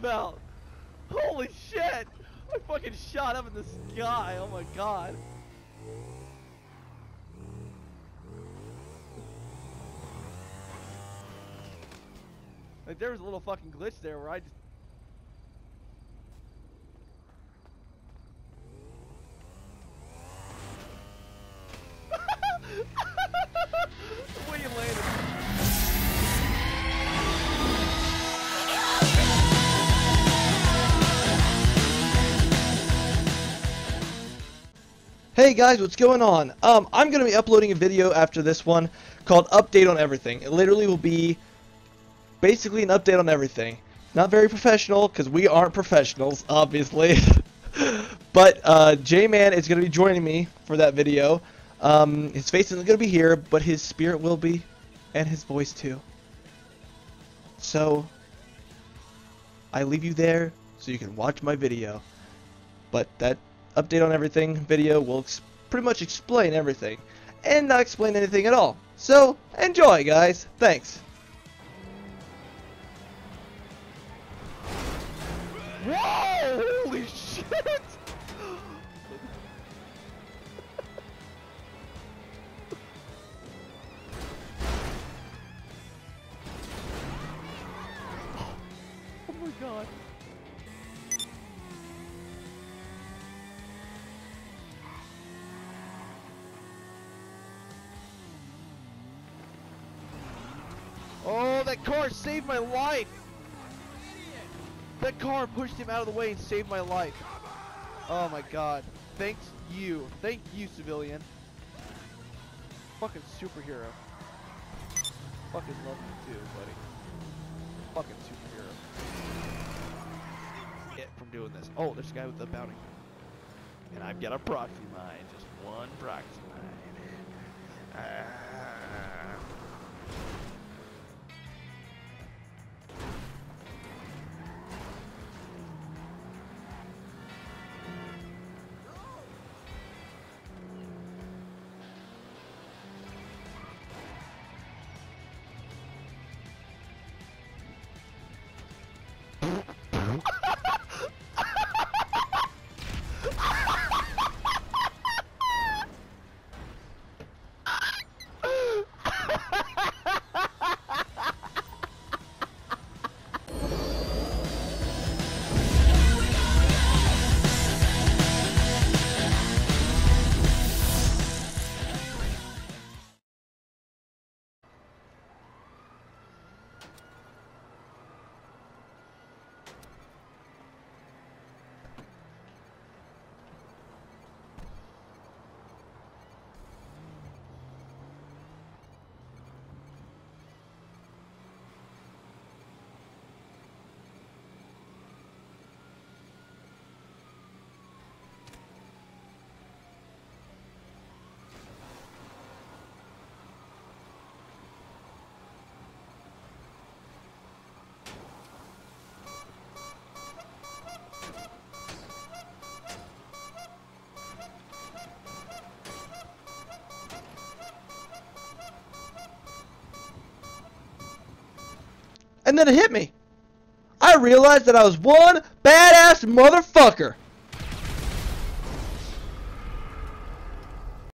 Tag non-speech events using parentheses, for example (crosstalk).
about? Holy shit! I fucking shot up in the sky, oh my god. Like there was a little fucking glitch there where I just Hey guys, what's going on? Um, I'm going to be uploading a video after this one called Update on Everything. It literally will be basically an update on everything. Not very professional, because we aren't professionals, obviously. (laughs) but uh, J-Man is going to be joining me for that video. Um, his face isn't going to be here, but his spirit will be, and his voice too. So, I leave you there so you can watch my video. But that update on everything video will pretty much explain everything and not explain anything at all. So, enjoy guys. Thanks. Whoa! Holy shit! (laughs) oh my god. Oh, that car saved my life! That car pushed him out of the way and saved my life. Oh my god. Thanks you. Thank you, civilian. Fucking superhero. Fucking love you too, buddy. Fucking superhero. Get from doing this. Oh, there's a guy with the bounty. And I've got a proxy mine. Just one proxy and then it hit me. I realized that I was one badass motherfucker.